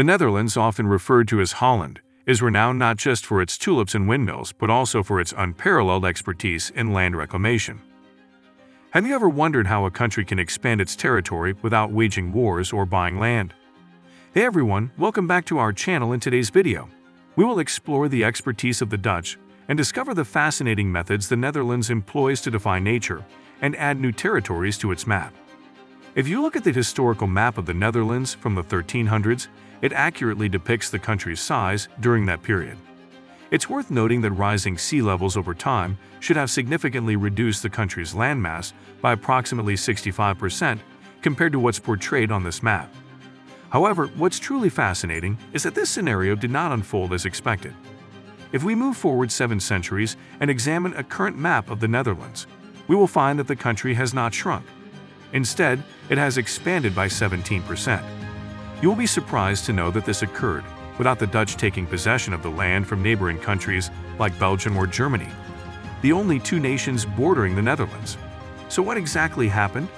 The Netherlands, often referred to as Holland, is renowned not just for its tulips and windmills, but also for its unparalleled expertise in land reclamation. Have you ever wondered how a country can expand its territory without waging wars or buying land? Hey everyone, welcome back to our channel in today's video. We will explore the expertise of the Dutch and discover the fascinating methods the Netherlands employs to define nature and add new territories to its map. If you look at the historical map of the Netherlands from the 1300s, it accurately depicts the country's size during that period. It's worth noting that rising sea levels over time should have significantly reduced the country's landmass by approximately 65% compared to what's portrayed on this map. However, what's truly fascinating is that this scenario did not unfold as expected. If we move forward seven centuries and examine a current map of the Netherlands, we will find that the country has not shrunk. Instead, it has expanded by 17%. You will be surprised to know that this occurred without the Dutch taking possession of the land from neighboring countries like Belgium or Germany, the only two nations bordering the Netherlands. So what exactly happened?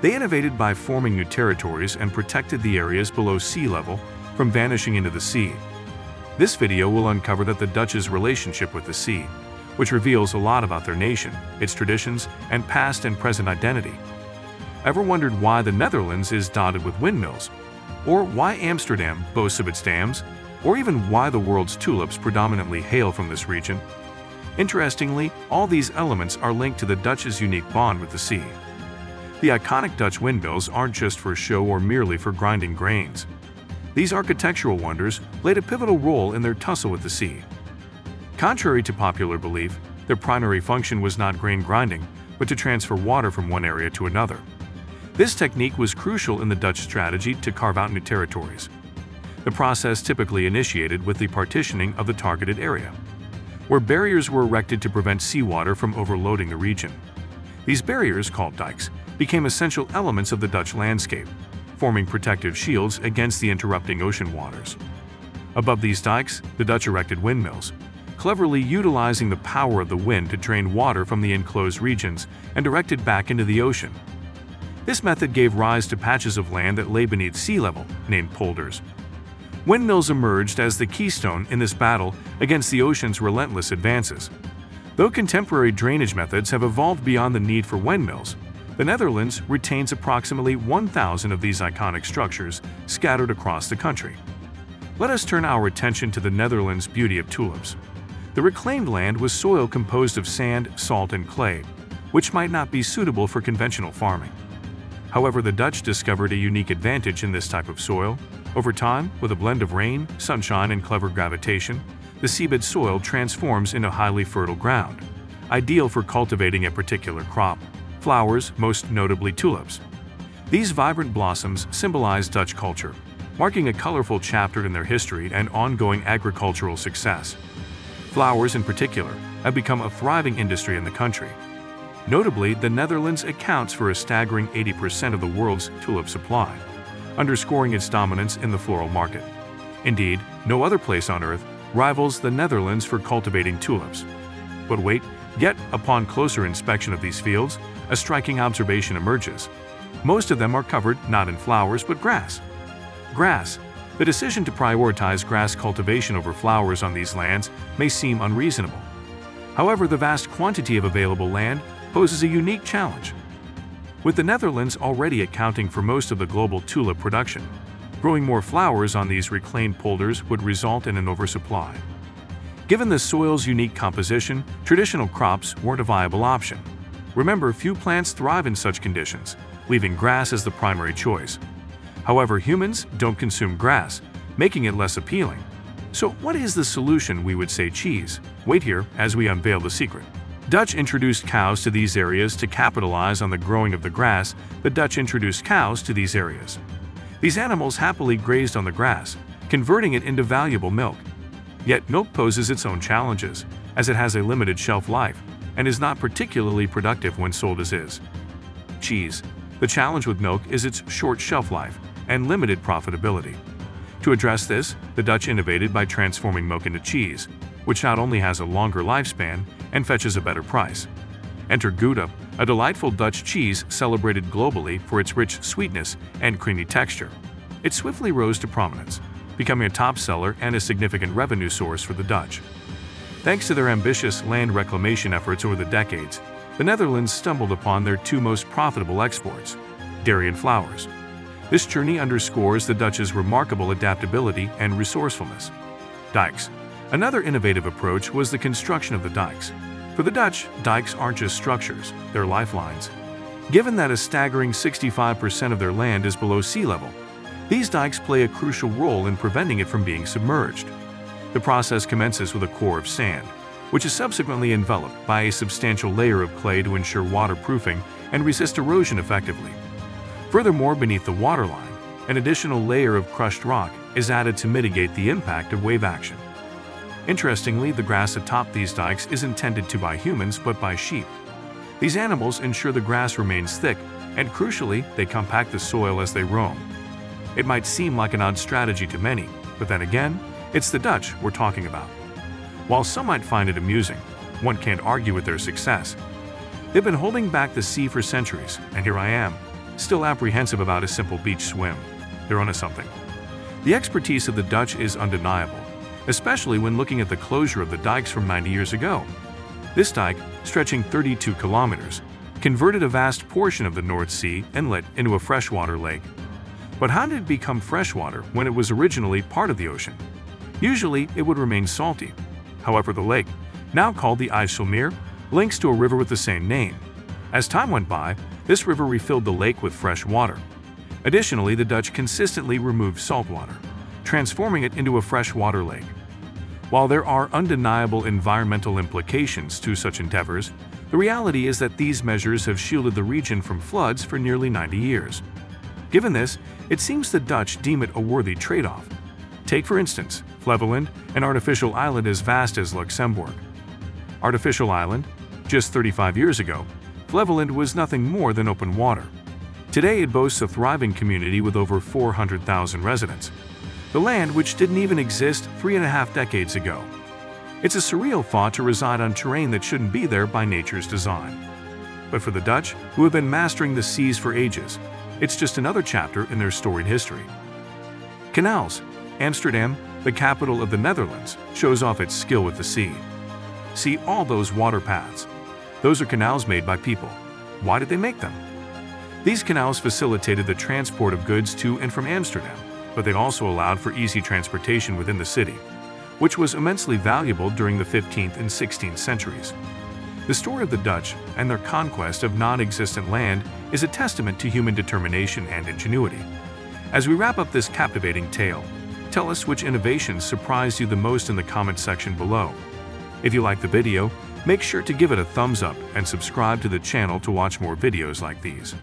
They innovated by forming new territories and protected the areas below sea level from vanishing into the sea. This video will uncover that the Dutch's relationship with the sea, which reveals a lot about their nation, its traditions, and past and present identity. Ever wondered why the Netherlands is dotted with windmills or why Amsterdam boasts of its dams, or even why the world's tulips predominantly hail from this region. Interestingly, all these elements are linked to the Dutch's unique bond with the sea. The iconic Dutch windmills aren't just for show or merely for grinding grains. These architectural wonders played a pivotal role in their tussle with the sea. Contrary to popular belief, their primary function was not grain grinding, but to transfer water from one area to another. This technique was crucial in the Dutch strategy to carve out new territories. The process typically initiated with the partitioning of the targeted area, where barriers were erected to prevent seawater from overloading the region. These barriers, called dikes, became essential elements of the Dutch landscape, forming protective shields against the interrupting ocean waters. Above these dikes, the Dutch erected windmills, cleverly utilizing the power of the wind to drain water from the enclosed regions and direct it back into the ocean, this method gave rise to patches of land that lay beneath sea level, named polders. Windmills emerged as the keystone in this battle against the ocean's relentless advances. Though contemporary drainage methods have evolved beyond the need for windmills, the Netherlands retains approximately 1,000 of these iconic structures scattered across the country. Let us turn our attention to the Netherlands' beauty of tulips. The reclaimed land was soil composed of sand, salt, and clay, which might not be suitable for conventional farming. However, the Dutch discovered a unique advantage in this type of soil. Over time, with a blend of rain, sunshine, and clever gravitation, the seabed soil transforms into highly fertile ground, ideal for cultivating a particular crop, flowers, most notably tulips. These vibrant blossoms symbolize Dutch culture, marking a colorful chapter in their history and ongoing agricultural success. Flowers, in particular, have become a thriving industry in the country, Notably, the Netherlands accounts for a staggering 80% of the world's tulip supply, underscoring its dominance in the floral market. Indeed, no other place on Earth rivals the Netherlands for cultivating tulips. But wait, yet upon closer inspection of these fields, a striking observation emerges. Most of them are covered not in flowers but grass. Grass. The decision to prioritize grass cultivation over flowers on these lands may seem unreasonable. However, the vast quantity of available land poses a unique challenge. With the Netherlands already accounting for most of the global tulip production, growing more flowers on these reclaimed polders would result in an oversupply. Given the soil's unique composition, traditional crops weren't a viable option. Remember, few plants thrive in such conditions, leaving grass as the primary choice. However, humans don't consume grass, making it less appealing. So what is the solution we would say cheese? Wait here as we unveil the secret. Dutch introduced cows to these areas to capitalize on the growing of the grass, the Dutch introduced cows to these areas. These animals happily grazed on the grass, converting it into valuable milk. Yet milk poses its own challenges, as it has a limited shelf life and is not particularly productive when sold as is. Cheese. The challenge with milk is its short shelf life and limited profitability. To address this, the Dutch innovated by transforming milk into cheese, which not only has a longer lifespan and fetches a better price. Enter Gouda, a delightful Dutch cheese celebrated globally for its rich sweetness and creamy texture. it swiftly rose to prominence, becoming a top seller and a significant revenue source for the Dutch. Thanks to their ambitious land reclamation efforts over the decades, the Netherlands stumbled upon their two most profitable exports, dairy and flowers. This journey underscores the Dutch's remarkable adaptability and resourcefulness. Dikes. Another innovative approach was the construction of the dikes. For the Dutch, dikes aren't just structures, they're lifelines. Given that a staggering 65% of their land is below sea level, these dikes play a crucial role in preventing it from being submerged. The process commences with a core of sand, which is subsequently enveloped by a substantial layer of clay to ensure waterproofing and resist erosion effectively. Furthermore, beneath the waterline, an additional layer of crushed rock is added to mitigate the impact of wave action. Interestingly, the grass atop these dikes is intended to by humans but by sheep. These animals ensure the grass remains thick, and crucially, they compact the soil as they roam. It might seem like an odd strategy to many, but then again, it's the Dutch we're talking about. While some might find it amusing, one can't argue with their success. They've been holding back the sea for centuries, and here I am, still apprehensive about a simple beach swim. They're onto something. The expertise of the Dutch is undeniable, especially when looking at the closure of the dikes from 90 years ago. This dike, stretching 32 kilometers, converted a vast portion of the North Sea inlet into a freshwater lake. But how did it become freshwater when it was originally part of the ocean? Usually, it would remain salty. However, the lake, now called the IJsselmeer, links to a river with the same name. As time went by, this river refilled the lake with fresh water. Additionally, the Dutch consistently removed salt water transforming it into a freshwater lake. While there are undeniable environmental implications to such endeavors, the reality is that these measures have shielded the region from floods for nearly 90 years. Given this, it seems the Dutch deem it a worthy trade-off. Take for instance, Flevoland, an artificial island as vast as Luxembourg. Artificial island? Just 35 years ago, Flevoland was nothing more than open water. Today it boasts a thriving community with over 400,000 residents, the land which didn't even exist three and a half decades ago. It's a surreal thought to reside on terrain that shouldn't be there by nature's design. But for the Dutch, who have been mastering the seas for ages, it's just another chapter in their storied history. Canals. Amsterdam, the capital of the Netherlands, shows off its skill with the sea. See all those water paths. Those are canals made by people. Why did they make them? These canals facilitated the transport of goods to and from Amsterdam, but they also allowed for easy transportation within the city, which was immensely valuable during the 15th and 16th centuries. The story of the Dutch and their conquest of non-existent land is a testament to human determination and ingenuity. As we wrap up this captivating tale, tell us which innovations surprised you the most in the comment section below. If you liked the video, make sure to give it a thumbs up and subscribe to the channel to watch more videos like these.